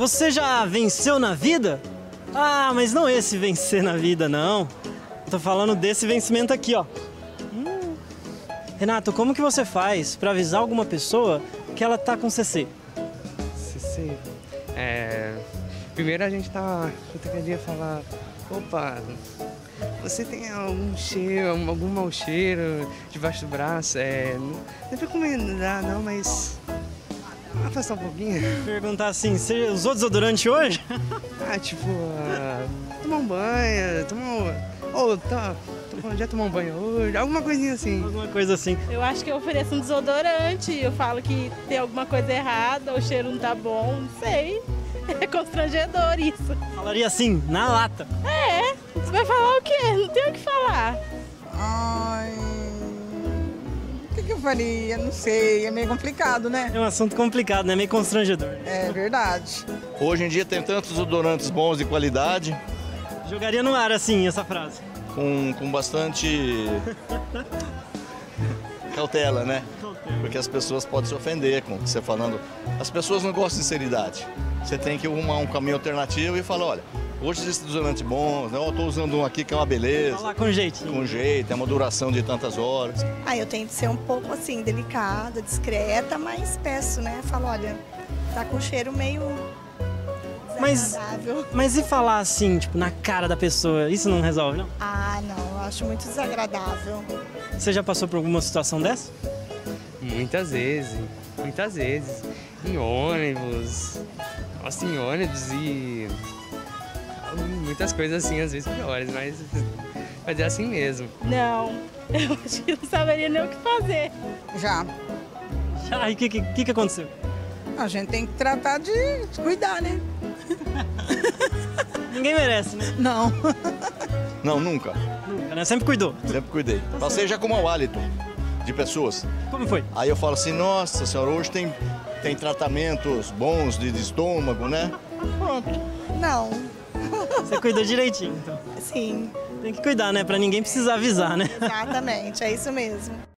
Você já venceu na vida? Ah, mas não esse vencer na vida, não. Tô falando desse vencimento aqui, ó. Hum. Renato, como que você faz para avisar alguma pessoa que ela tá com CC? CC. É. Primeiro a gente tá. Eu queria falar. Opa, você tem algum cheiro, algum mau cheiro debaixo do braço? É. Não, é pra recomendar, não, mas. Afastar um pouquinho. Perguntar assim, você usou desodorante hoje? Ah, tipo, ah, tomar um banho, tomar um. Ou tá. tomar- Já tomou um banho hoje? Alguma coisinha assim. Alguma coisa assim. Eu acho que eu ofereço um desodorante, eu falo que tem alguma coisa errada, o cheiro não tá bom, não sei. É constrangedor isso. Falaria assim, na lata. É, você vai falar o quê? Não tem o que falar. Ai. O que, que eu faria? Não sei, é meio complicado, né? É um assunto complicado, né? Meio constrangedor. É verdade. Hoje em dia tem tantos odorantes bons de qualidade, Jogaria no ar assim essa frase. com, com bastante cautela, né? Porque as pessoas podem se ofender com você falando. As pessoas não gostam de sinceridade. Você tem que arrumar um caminho alternativo e falar, olha, hoje existe desodorante bom, né? eu estou usando um aqui que é uma beleza, Falar com jeitinho. com jeito, é uma duração de tantas horas. Ah, eu tento ser um pouco assim, delicada, discreta, mas peço, né? Falo, olha, tá com cheiro meio Mas- desagradável. Mas e falar assim, tipo, na cara da pessoa? Isso não resolve, não? Ah, não, eu acho muito desagradável. Você já passou por alguma situação dessa? Muitas vezes, muitas vezes. Em ônibus, nossa, em ônibus e. Muitas coisas assim, às vezes piores, mas. Mas é assim mesmo. Não, eu acho que não saberia nem o que fazer. Já. Ah, e o que, que, que aconteceu? A gente tem que tratar de cuidar, né? Ninguém merece, né? Não. Não, nunca. Nunca, né? Sempre cuidou. Sempre cuidei. Passei já com mau hálito de pessoas. Como foi? Aí eu falo assim, nossa senhora, hoje tem, tem tratamentos bons de, de estômago, né? Pronto. Não, Você cuidou direitinho, então. sim, Tem que cuidar, né? Pra ninguém precisar avisar, né? exatamente, é isso mesmo.